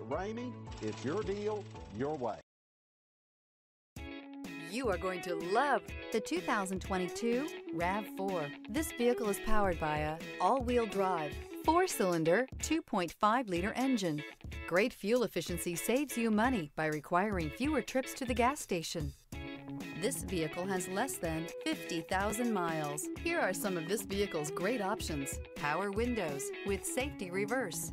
Ramey, it's your deal, your way. You are going to love the 2022 RAV4. This vehicle is powered by a all-wheel drive, four-cylinder, 2.5-liter engine. Great fuel efficiency saves you money by requiring fewer trips to the gas station. This vehicle has less than 50,000 miles. Here are some of this vehicle's great options. Power windows with safety reverse,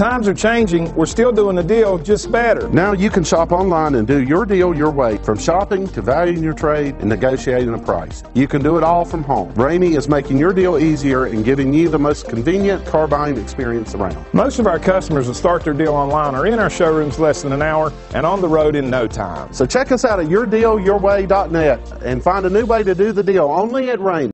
Times are changing. We're still doing the deal, just better. Now you can shop online and do your deal your way, from shopping to valuing your trade and negotiating a price. You can do it all from home. Ramey is making your deal easier and giving you the most convenient car buying experience around. Most of our customers that start their deal online are in our showrooms less than an hour and on the road in no time. So check us out at yourdealyourway.net and find a new way to do the deal only at Ramey.